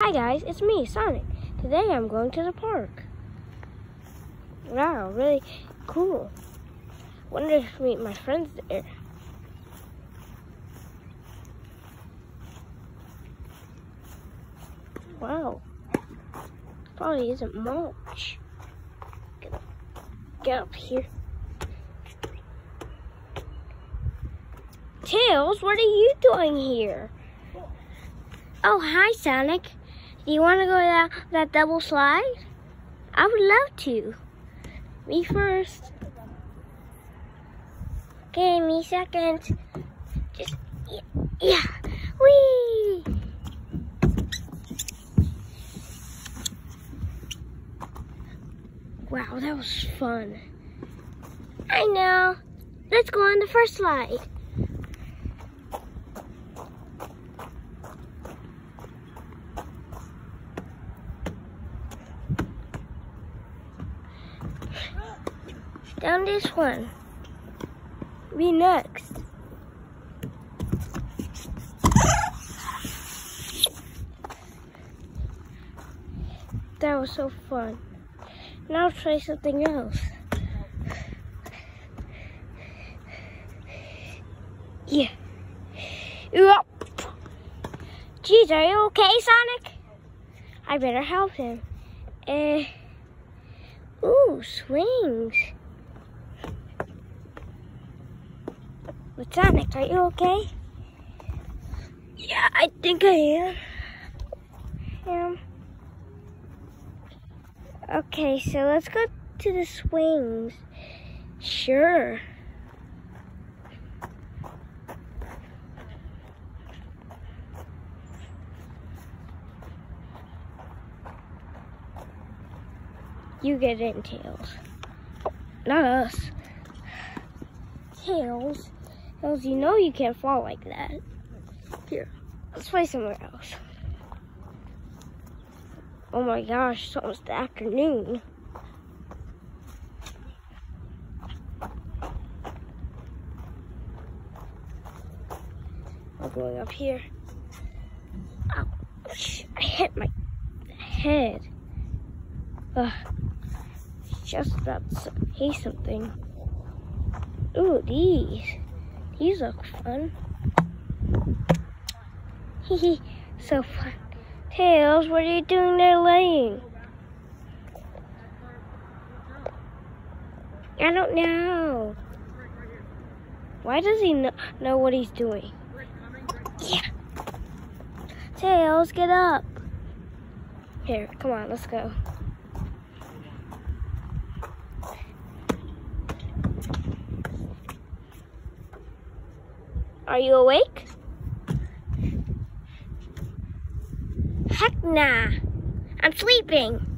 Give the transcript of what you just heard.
Hi guys, it's me, Sonic. Today I'm going to the park. Wow, really cool. Wonder if I meet my friends there. Wow. Probably isn't much. Get up here. Tails, what are you doing here? Oh, hi, Sonic. Do you want to go down that double slide? I would love to. Me first. Okay, me second. Just, yeah. yeah. Whee! Wow, that was fun. I know. Let's go on the first slide. Down this one. Me next. That was so fun. Now try something else. Yeah. Up. Geez, are you okay, Sonic? I better help him. Uh, ooh, swings. Sonic, are you okay? Yeah, I think I am. Um, okay, so let's go to the swings. Sure. You get in, Tails. Not us. Tails. Tails, you know you can't fall like that. Here, let's play somewhere else. Oh my gosh, it's almost the afternoon. I'm going up here. Ouch, I hit my head. Ugh, just about to say something. Ooh, these. These look fun. Hehe, so fun. Tails, what are you doing there laying? I don't know. Why does he know, know what he's doing? Yeah. Tails, get up. Here, come on, let's go. Are you awake? Heck nah. I'm sleeping.